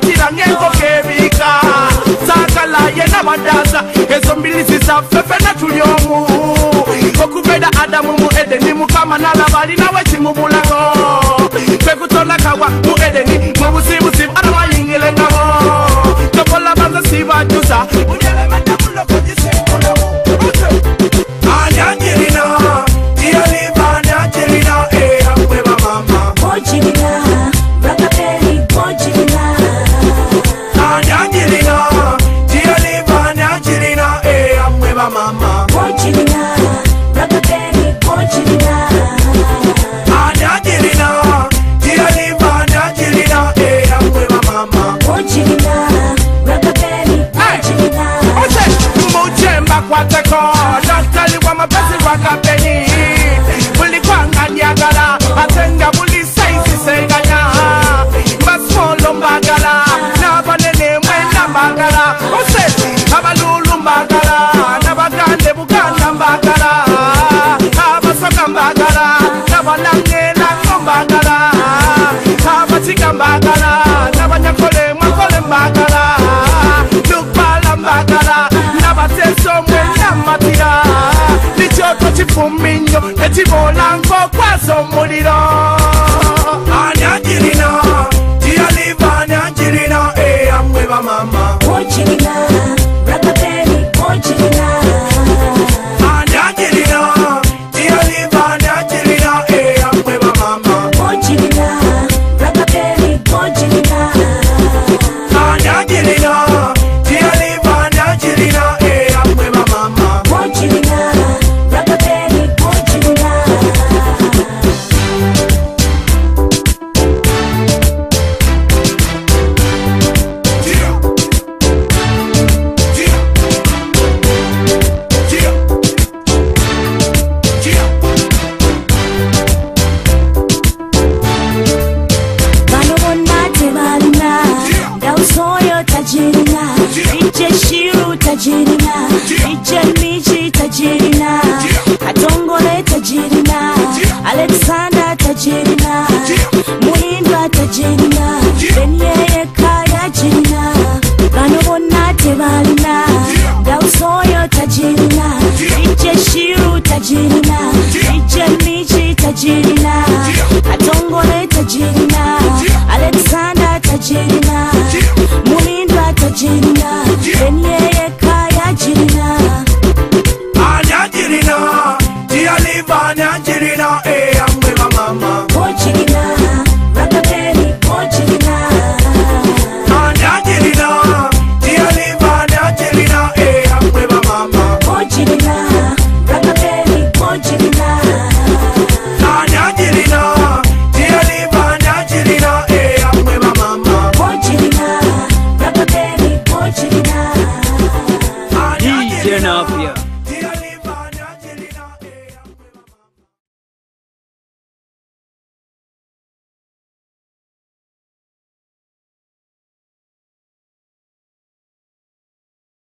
tira ngeko kevika sakala yena madaza ezombilisisa fefe na tuliomu okubeda adamu mu edeni mukama nalabali nawe cimubulago pekutona kawa mu edeni mubusibusibu anamayingile ngawo topola baza sibatusa Angelina, dear Ivan, Angelina, eh, I'm with my mama. Oh, mbagala nabagande buganda mbagala abasoka mbagala nabalangela ngo mbagala abatika mbagala nabanyakole mwakole mbagala lukbala mbagala nabateso mwenya matira nicyoto cifuminyo ecibolango kwaso muliro Tebalina.